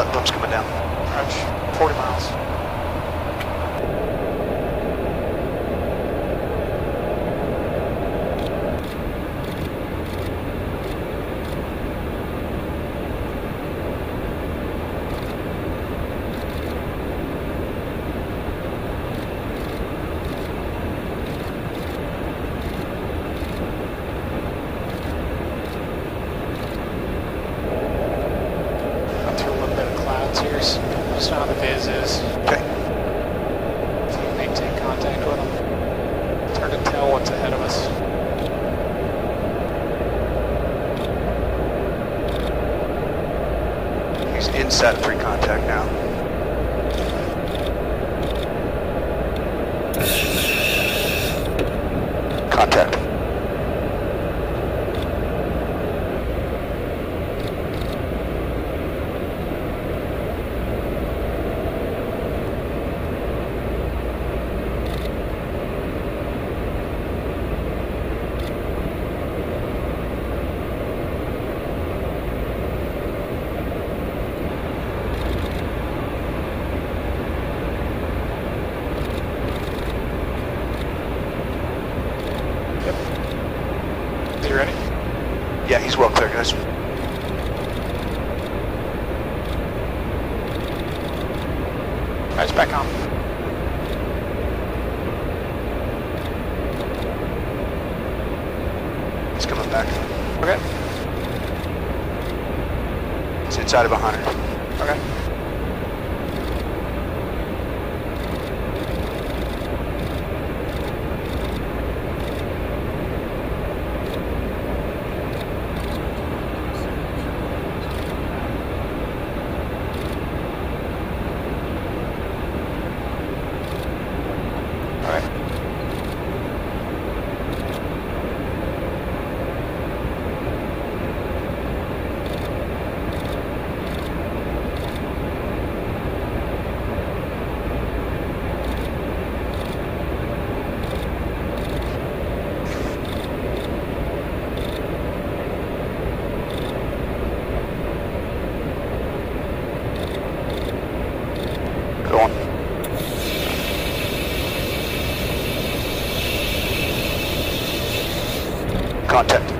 Something's coming down. Approach 40 miles. Bit of clouds here, so just know how the is. Okay. If you maintain contact with them, it's hard to tell what's ahead of us. He's inside of three contact now. Contact. Yep. You ready? Yeah, he's well clear, guys. Guys, back on. He's coming back. Okay. He's inside of a hundred. Okay. Contact.